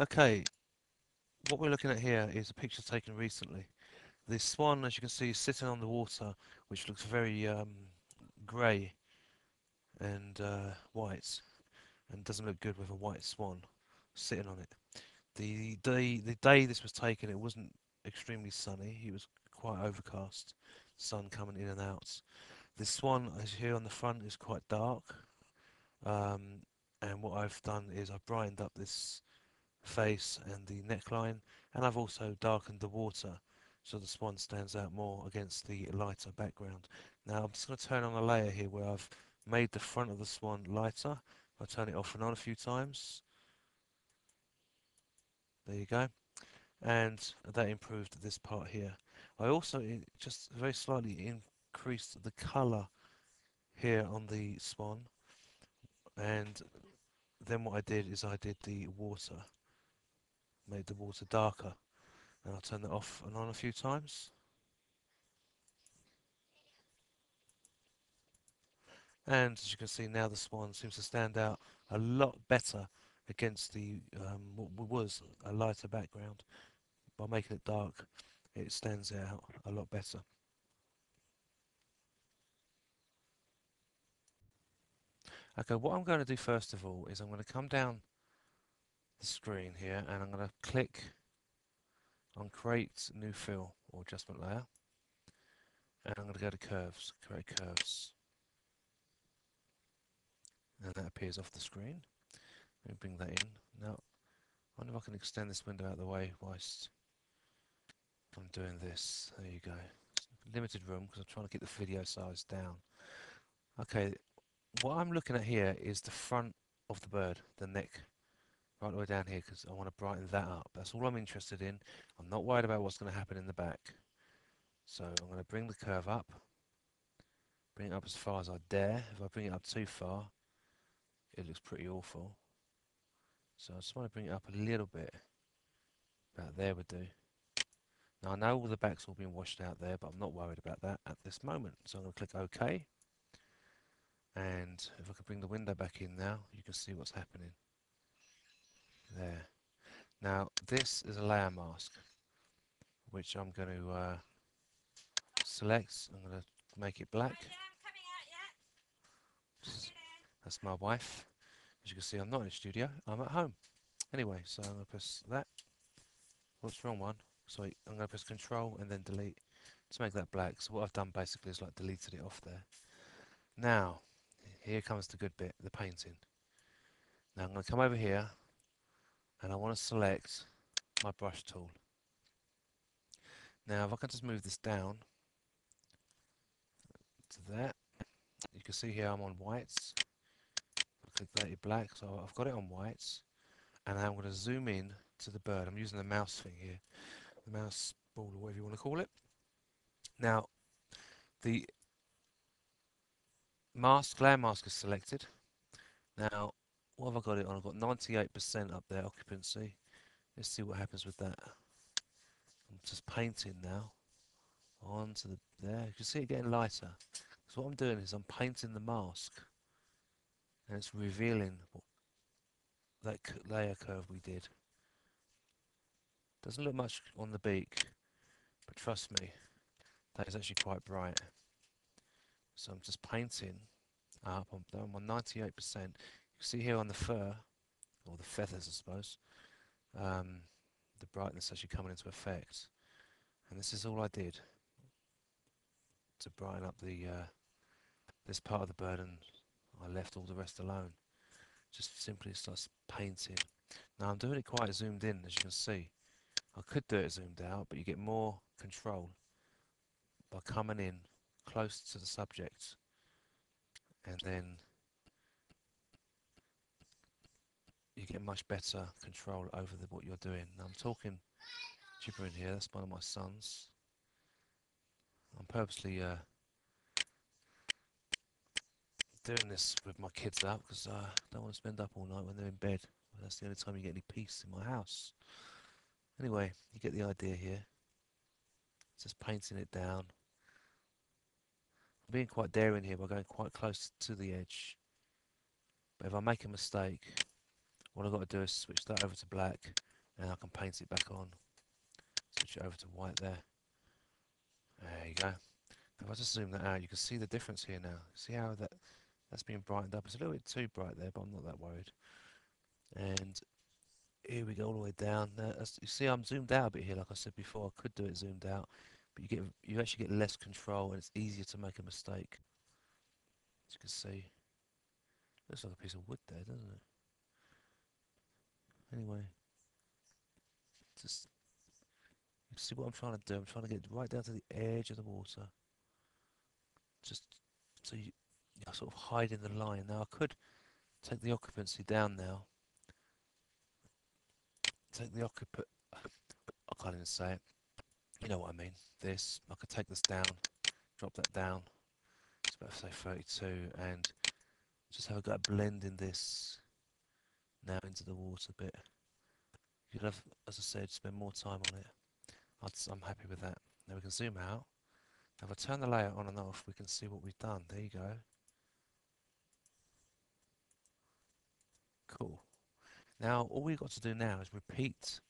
Okay, what we're looking at here is a picture taken recently. This swan, as you can see, is sitting on the water, which looks very um, grey and uh, white, and doesn't look good with a white swan sitting on it. The day the day this was taken, it wasn't extremely sunny. It was quite overcast, sun coming in and out. This swan, as here on the front, is quite dark. Um, and what I've done is I've brightened up this face and the neckline, and I've also darkened the water so the swan stands out more against the lighter background. Now I'm just going to turn on a layer here where I've made the front of the swan lighter. I'll turn it off and on a few times. There you go. And that improved this part here. I also eh, just very slightly increased the colour here on the swan. And then what I did is I did the water. Made the water darker. And I'll turn that off and on a few times. And as you can see now the swan seems to stand out a lot better against the um, what was a lighter background. By making it dark, it stands out a lot better. Okay, what I'm going to do first of all is I'm going to come down the screen here and I'm going to click on create new fill or adjustment layer and I'm going to go to curves, create curves and that appears off the screen. Let me bring that in. Now, I wonder if I can extend this window out of the way whilst I'm doing this. There you go. Limited room because I'm trying to keep the video size down. Okay, what I'm looking at here is the front of the bird, the neck, right the way down here because I want to brighten that up. That's all I'm interested in. I'm not worried about what's going to happen in the back. So I'm going to bring the curve up, bring it up as far as I dare. If I bring it up too far, it looks pretty awful. So I just want to bring it up a little bit. About there would do. Now I know all the backs will be washed out there, but I'm not worried about that at this moment. So I'm going to click OK. And if I can bring the window back in now, you can see what's happening. There. Now this is a layer mask, which I'm going to uh, select. I'm going to make it black. That's my wife. As you can see, I'm not in the studio. I'm at home. Anyway, so I'm going to press that. What's wrong one? Sorry, I'm going to press Control and then Delete to make that black. So what I've done basically is like deleted it off there. Now, here comes the good bit, the painting. Now I'm going to come over here and I want to select my brush tool. Now if I can just move this down to that, you can see here I'm on whites. That black so I've got it on whites. And I'm going to zoom in to the bird. I'm using the mouse thing here the mouse ball or whatever you want to call it. Now the mask glare mask is selected. Now what have I got it on I've got 98% up there occupancy. Let's see what happens with that. I'm just painting now. Onto the there. You can see it getting lighter. So what I'm doing is I'm painting the mask. And it's revealing that layer curve we did. Doesn't look much on the beak, but trust me, that is actually quite bright. So I'm just painting up, I'm on 98%. See here on the fur, or the feathers I suppose, um, the brightness actually coming into effect. And this is all I did to brighten up the uh, this part of the bird and I left all the rest alone. Just simply starts painting. Now I'm doing it quite zoomed in as you can see. I could do it zoomed out but you get more control by coming in close to the subject and then you get much better control over the, what you're doing. Now I'm talking gibbering here, that's one of my sons. I'm purposely uh, doing this with my kids out because uh, I don't want to spend up all night when they're in bed. That's the only time you get any peace in my house. Anyway, you get the idea here. Just painting it down. I'm being quite daring here by going quite close to the edge. But if I make a mistake, what I've got to do is switch that over to black and I can paint it back on. Switch it over to white there. There you go. If I just zoom that out, you can see the difference here now. See how that that's being brightened up. It's a little bit too bright there, but I'm not that worried. And here we go all the way down. Now, you see, I'm zoomed out a bit here, like I said before. I could do it zoomed out, but you get you actually get less control, and it's easier to make a mistake. As you can see, looks like a piece of wood there, doesn't it? Anyway, just see what I'm trying to do. I'm trying to get right down to the edge of the water, just so you, you're sort of hiding the line. Now I could take the occupancy down now. Take the occupant, I can't even say it, you know what I mean, this, I could take this down, drop that down, it's about say 32, and just have a go at blending this now into the water bit. You'd have, as I said, spend more time on it. i am happy with that. Now we can zoom out. Now if I turn the layer on and off, we can see what we've done. There you go. Cool. Now all we've got to do now is repeat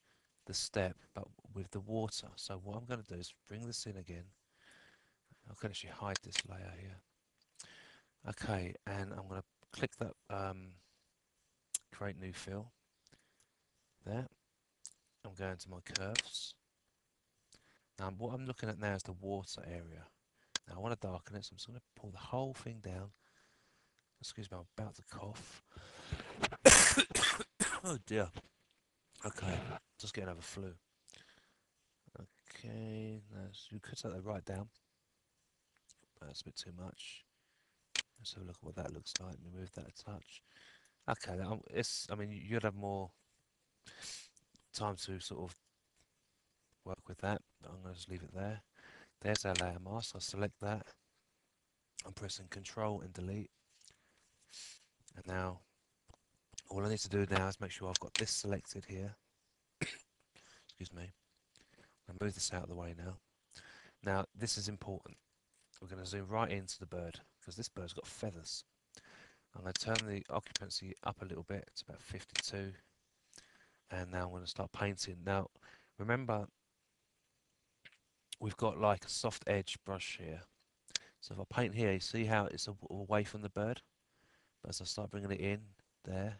the step but with the water. So what I'm going to do is bring this in again. I can actually hide this layer here. Okay, and I'm going to click that um, create new fill there. I'm going to my curves. Now what I'm looking at now is the water area. Now I want to darken it, so I'm just going to pull the whole thing down. Excuse me, I'm about to cough. Oh dear. Okay, just getting over flu. Okay, that's, you could set that right down. That's a bit too much. Let's have a look at what that looks like. Move that a touch. Okay, it's. I mean, you'd have more time to sort of work with that. I'm going to just leave it there. There's our layer mask. I'll select that. I'm pressing Control and Delete. And now all I need to do now is make sure I've got this selected here. Excuse me. I'll move this out of the way now. Now, this is important. We're going to zoom right into the bird because this bird's got feathers. I'm going to turn the occupancy up a little bit to about 52 and now I'm going to start painting. Now, remember, we've got like a soft edge brush here. So if I paint here, you see how it's away from the bird? But as I start bringing it in, there,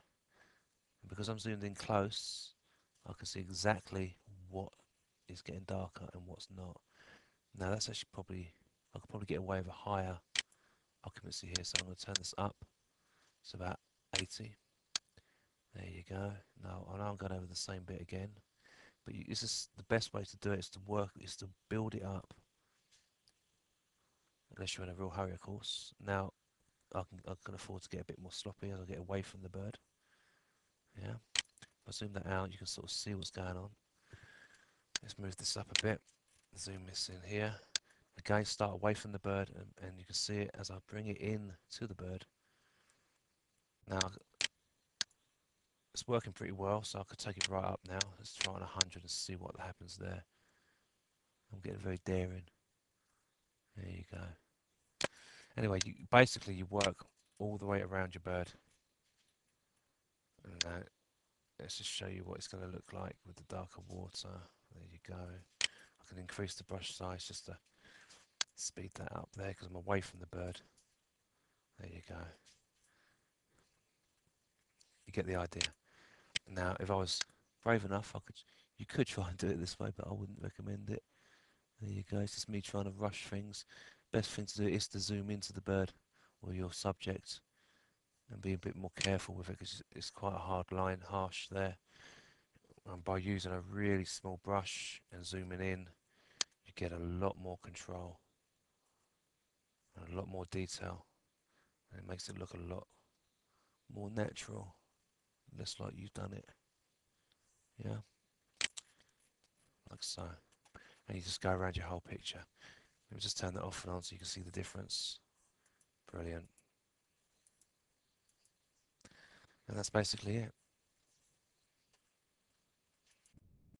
because I'm zoomed in close, I can see exactly what is getting darker and what's not. Now that's actually probably, I could probably get away with a higher occupancy here, so I'm going to turn this up. It's about 80. There you go. Now, I know I'm going over the same bit again, but you, this is the best way to do it is to work, is to build it up. Unless you're in a real hurry, of course. Now, I can, I can afford to get a bit more sloppy as I get away from the bird. Yeah. If I zoom that out, you can sort of see what's going on. Let's move this up a bit. Zoom this in here. Again, start away from the bird, and, and you can see it as I bring it in to the bird. Now, it's working pretty well, so I could take it right up now. Let's try on 100 and see what happens there. I'm getting very daring. There you go. Anyway, you, basically you work all the way around your bird. And uh, let's just show you what it's going to look like with the darker water. There you go. I can increase the brush size just to speed that up there because I'm away from the bird. There you go. You get the idea. Now, if I was brave enough, I could. You could try and do it this way, but I wouldn't recommend it. There you go. It's just me trying to rush things. Best thing to do is to zoom into the bird or your subject and be a bit more careful with it because it's quite a hard line, harsh there. And by using a really small brush and zooming in, you get a lot more control and a lot more detail. And it makes it look a lot more natural, less like you've done it. Yeah, like so. And you just go around your whole picture. Let me just turn that off and on so you can see the difference. Brilliant. And that's basically it.